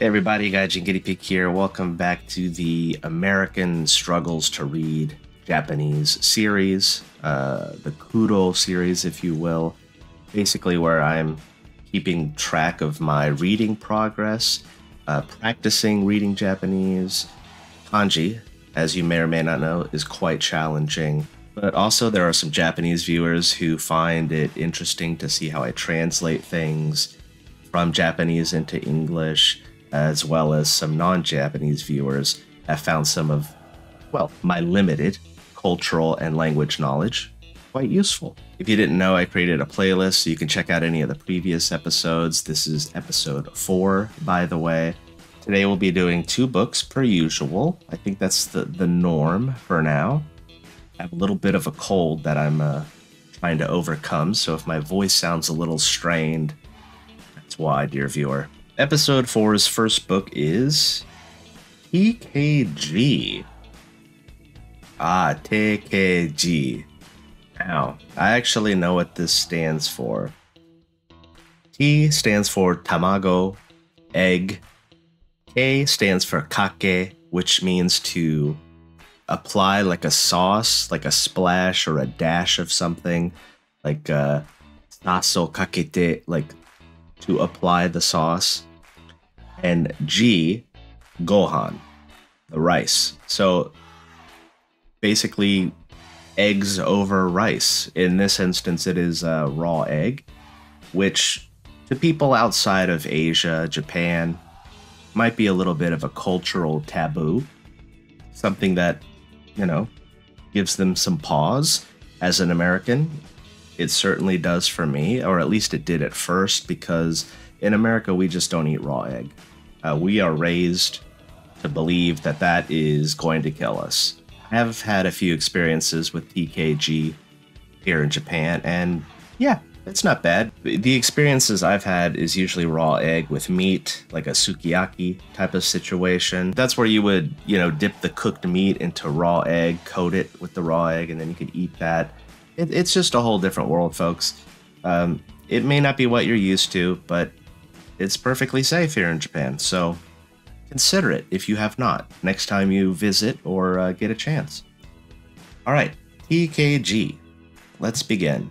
Hey everybody, Gaijin Guinea Pig here. Welcome back to the American Struggles to Read Japanese series, uh, the Tadoku series, if you will. Basically, where I'm keeping track of my reading progress, uh, practicing reading Japanese. Kanji, as you may or may not know, is quite challenging. But also, there are some Japanese viewers who find it interesting to see how I translate things from Japanese into English as well as some non Japanese viewers, have found some of, well, my limited cultural and language knowledge quite useful. If you didn't know, I created a playlist so you can check out any of the previous episodes. This is episode four, by the way. Today we'll be doing two books per usual. I think that's the, the norm for now. I have a little bit of a cold that I'm uh, trying to overcome, so if my voice sounds a little strained, that's why, dear viewer. Episode 4's first book is TKG. Ah, TKG. Now, I actually know what this stands for. T stands for tamago, egg. K stands for kake, which means to apply like a sauce, like a splash or a dash of something, like uh, saso kakete, like to apply the sauce and G, Gohan, the rice. So basically, eggs over rice. In this instance, it is a raw egg, which to people outside of Asia, Japan, might be a little bit of a cultural taboo. Something that, you know, gives them some pause. As an American, it certainly does for me, or at least it did at first, because in America, we just don't eat raw egg. Uh, we are raised to believe that that is going to kill us. I have had a few experiences with TKG here in Japan, and yeah, it's not bad. The experiences I've had is usually raw egg with meat, like a sukiyaki type of situation. That's where you would, you know, dip the cooked meat into raw egg, coat it with the raw egg, and then you could eat that. It, it's just a whole different world, folks. Um, it may not be what you're used to, but it's perfectly safe here in Japan. So consider it if you have not next time you visit or uh, get a chance. All right, TKG. Let's begin.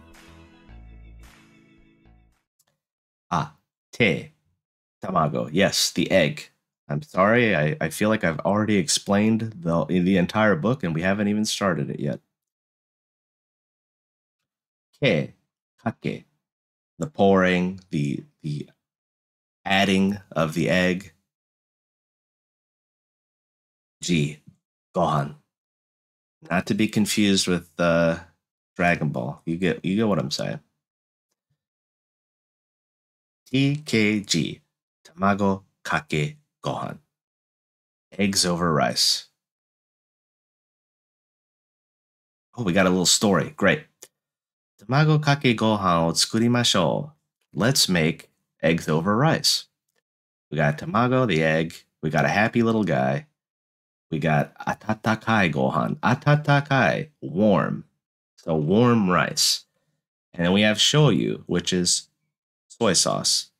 Ah, te, tamago. Yes, the egg. I'm sorry, I, I feel like I've already explained the, the entire book and we haven't even started it yet. Ke, kake. The pouring, the the adding of the egg. G, Gohan. Not to be confused with uh, Dragon Ball. You get you get what I'm saying. TKG, Tamago Kake Gohan. Eggs over rice. Oh, we got a little story. Great. Tamago kake gohan o tsukurimashou. Let's make eggs over rice. We got tamago, the egg. We got a happy little guy. We got atatakai gohan. Atatakai, warm. So warm rice. And then we have shoyu, which is soy sauce.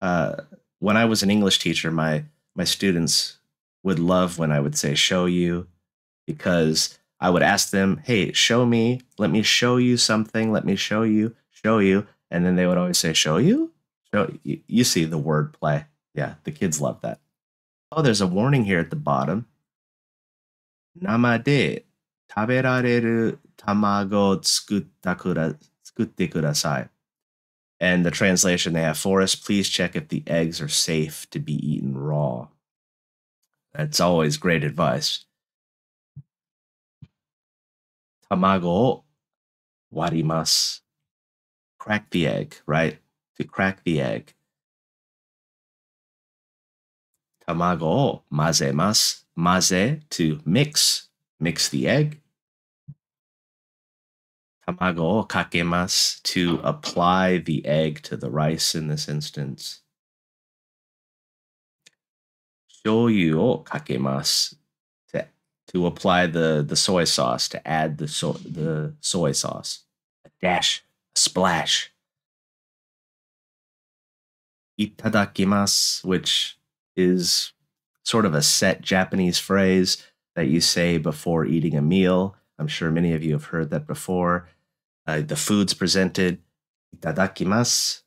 Uh, when I was an English teacher, my my students would love when I would say show you because I would ask them, "Hey, show me. Let me show you something. Let me show you. Show you." And then they would always say, "Show you? So you, see the word play. Yeah, the kids love that. Oh, there's a warning here at the bottom. Nama de taberareru tamago tsukutte kudasai. And the translation they have for us, please check if the eggs are safe to be eaten raw. That's always great advice. Tamago warimasu. Crack the egg, right? To crack the egg. Tamago o mazemasu. Maze to mix, mix the egg. Tamago kakemasu to apply the egg to the rice in this instance. Shoyu o kakemasu to, to apply the, the soy sauce, to add the, so, the soy sauce. A dash, a splash itadakimasu, which is sort of a set Japanese phrase that you say before eating a meal. I'm sure many of you have heard that before. Uh, the food's presented, itadakimasu.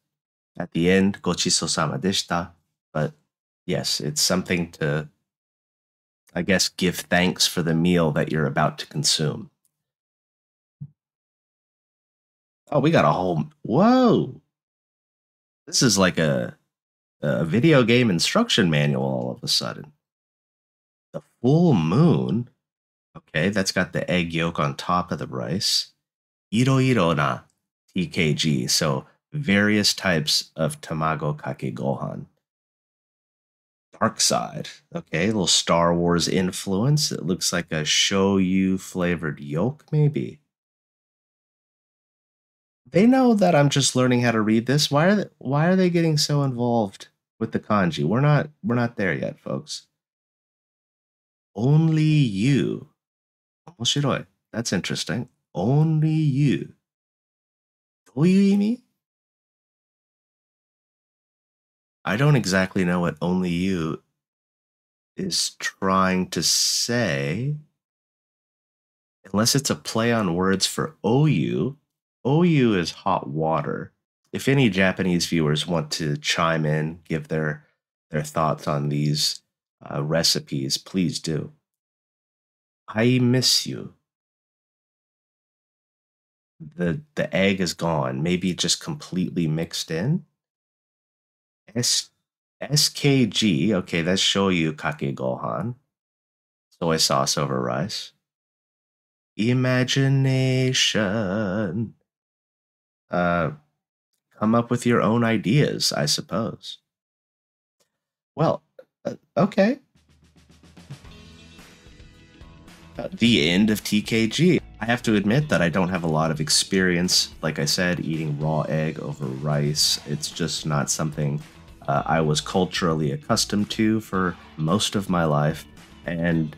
At the end, gochiso-sama deshita. But yes, it's something to, I guess, give thanks for the meal that you're about to consume. Oh, we got a whole. Whoa! This is like a, a video game instruction manual all of a sudden. The full moon. Okay, that's got the egg yolk on top of the rice. Iro iro na TKG. So various types of tamago kake gohan. Dark side. Okay, a little Star Wars influence. It looks like a shoyu flavored yolk, maybe They know that I'm just learning how to read this. Why are they, why are they getting so involved with the kanji? We're not we're not there yet, folks. Only you. Omoshiroi. That's interesting. Only you. どういう意味 I don't exactly know what only you is trying to say. Unless it's a play on words for OU. OU is hot water. If any Japanese viewers want to chime in, give their their thoughts on these uh, recipes, please do. I miss you. The the egg is gone. Maybe just completely mixed in. S SKG, okay, that's shoyu kake gohan. Soy sauce over rice. Imagination. Uh, come up with your own ideas, I suppose. Well, uh, okay. The end of TKG. I have to admit that I don't have a lot of experience, like I said, eating raw egg over rice. It's just not something uh, I was culturally accustomed to for most of my life. And,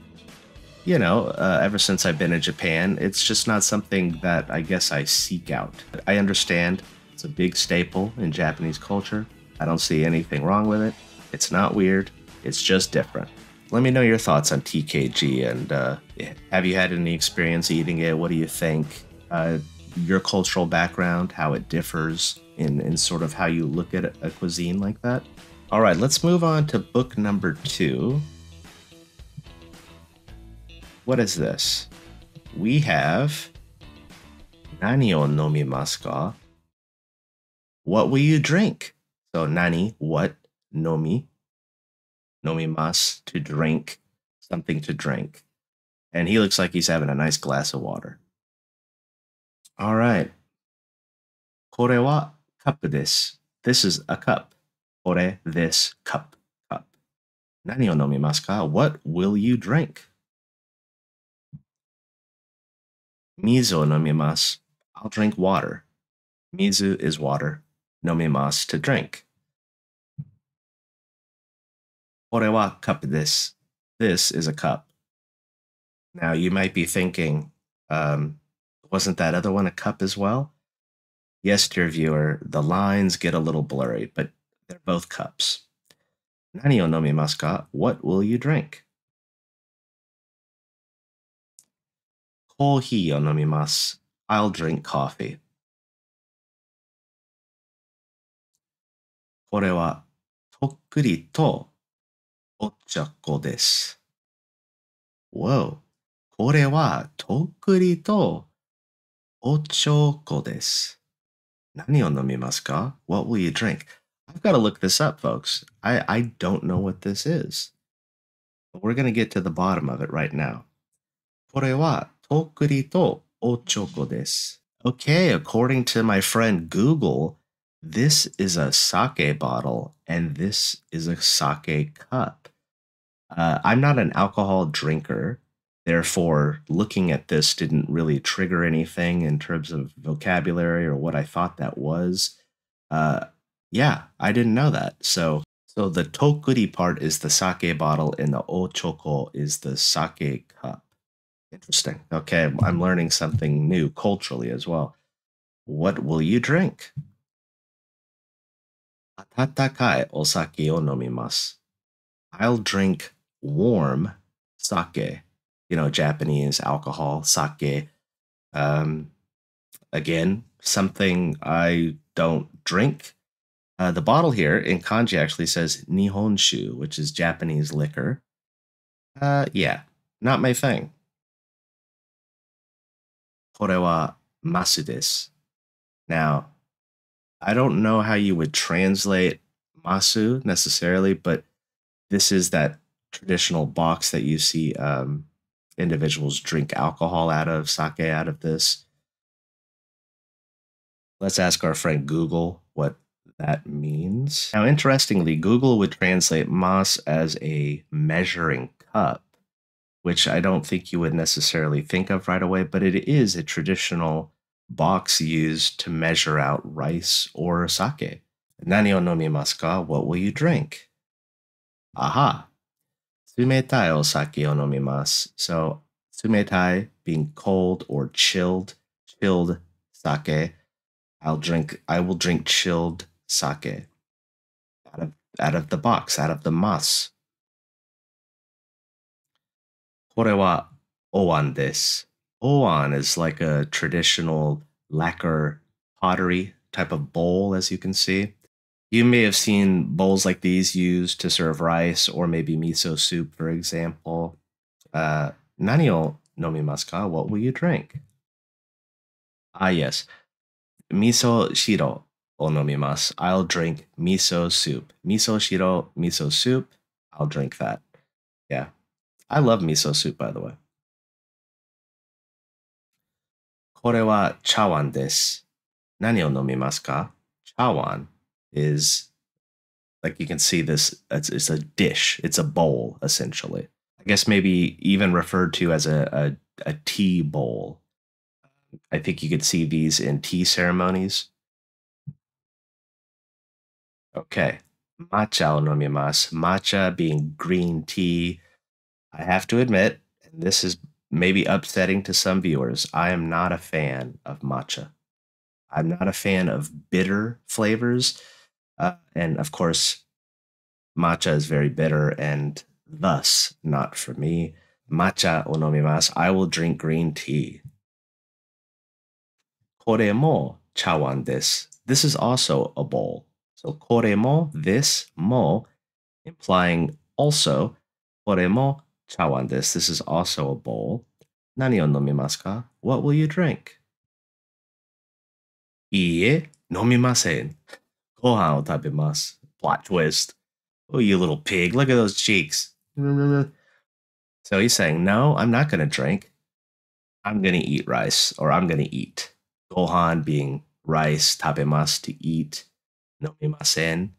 you know, uh, ever since I've been in Japan, it's just not something that I guess I seek out. I understand it's a big staple in Japanese culture. I don't see anything wrong with it. It's not weird, it's just different. Let me know your thoughts on TKG and uh, have you had any experience eating it? What do you think? Uh, your cultural background, how it differs in, in sort of how you look at a cuisine like that. All right, let's move on to book number two. What is this? We have Nani o nomimasu ka? What will you drink? So nani, what, nomi, nomimasu, to drink, something to drink. And he looks like he's having a nice glass of water. All right. これは cup this. This is a cup. これ this cup cup. 何を飲みますか What will you drink? Mizu no mimas. I'll drink water. Mizu is water. No mimas to drink. Ore wa cup this. This is a cup. Now you might be thinking, um, wasn't that other one a cup as well? Yes, dear viewer, the lines get a little blurry, but they're both cups. Nani o nomimasu ka? What will you drink? Kohi o nomimasu. I'll drink coffee. これはとっくりとお茶粉です。Whoa. これはとっくりとお茶粉です。何を飲みますか What will you drink? I've got to look this up, folks. I, I don't know what this is. But we're going to get to the bottom of it right now. これは Tokkuri to ochoko desu. Okay, according to my friend Google, this is a sake bottle and this is a sake cup. Uh, I'm not an alcohol drinker, therefore, looking at this didn't really trigger anything in terms of vocabulary or what I thought that was. Uh, yeah, I didn't know that. So, so the tokuri part is the sake bottle, and the ochoko is the sake cup. Interesting. Okay, I'm learning something new culturally as well. What will you drink? Atatakai osake o nomimasu. I'll drink warm sake, you know, Japanese alcohol, sake. Um, again, something I don't drink. Uh, the bottle here in kanji actually says Nihonshu, which is Japanese liquor. Uh, yeah, not my thing. これはマスです. Now, I don't know how you would translate masu necessarily, but this is that traditional box that you see um, individuals drink alcohol out of, sake out of this. Let's ask our friend Google what that means. Now, interestingly, Google would translate mas as a measuring cup, which I don't think you would necessarily think of right away, but it is a traditional box used to measure out rice or sake. Nani o nomimasu ka? What will you drink? Aha. Tsumetai o sake o nomimasu. So, tsumetai being cold or chilled, chilled sake. I'll drink I will drink chilled sake out of out of the box, out of the mas. はお椀です。Owan is like a traditional lacquer pottery type of bowl, as you can see. You may have seen bowls like these used to serve rice or maybe miso soup, for example. Uh, nani o nomimasu ka? What will you drink? Ah, yes. Miso shiro o nomimasu. I'll drink miso soup. Miso shiro, miso soup. I'll drink that. Yeah. I love miso soup, by the way. これは茶碗です。何を飲みますか茶碗 is, like you can see this, it's, it's a dish. It's a bowl, essentially. I guess maybe even referred to as a, a, a tea bowl. I think you could see these in tea ceremonies. Okay. Matcha o nomimasu. Matcha being green tea. I have to admit, and this is maybe upsetting to some viewers, I am not a fan of matcha. I'm not a fan of bitter flavors. Uh, and of course, matcha is very bitter and thus not for me. Matcha onomimasu. I will drink green tea. Kore mo chawan desu. This is also a bowl. So kore mo, this, mo, implying also. Kore mo chawan desu. This is also a bowl. Nani o nomimasu ka? What will you drink? Iie, nomimasen. Gohan o tabemasu. Plot twist. Oh, you little pig. Look at those cheeks. So he's saying, no, I'm not going to drink. I'm going to eat rice, or I'm going to eat. Gohan being rice, tabemasu, to eat. Nomimasen,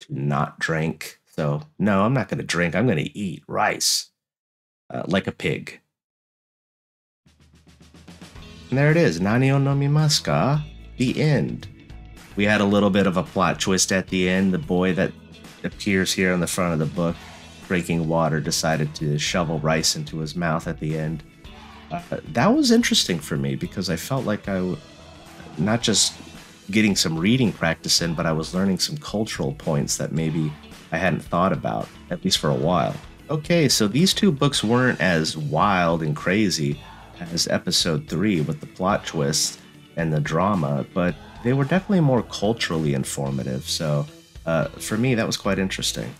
to not drink. So, no, I'm not going to drink. I'm going to eat rice uh, like a pig. And there it is, Nani o nomimasu ka? The end. We had a little bit of a plot twist at the end. The boy that appears here on the front of the book, drinking water, decided to shovel rice into his mouth at the end. Uh, that was interesting for me because I felt like I, not just getting some reading practice in, but I was learning some cultural points that maybe I hadn't thought about, at least for a while. Okay, so these two books weren't as wild and crazy as episode three with the plot twist and the drama, but they were definitely more culturally informative. So uh, for me, that was quite interesting.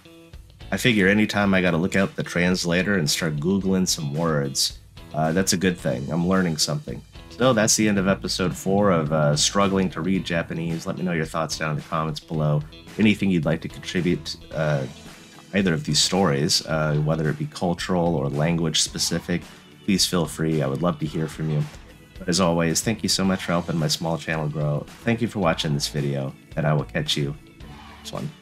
I figure anytime I got to look out the translator and start Googling some words, uh, that's a good thing. I'm learning something. So that's the end of episode four of uh, Struggling to Read Japanese. Let me know your thoughts down in the comments below. Anything you'd like to contribute uh, either of these stories, uh, whether it be cultural or language specific, please feel free. I would love to hear from you. But as always, thank you so much for helping my small channel grow. Thank you for watching this video, and I will catch you next one.